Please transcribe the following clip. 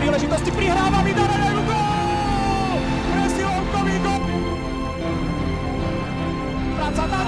príležitosti, prihráva Vidarejev gol! Presilovkový gol! Vráca na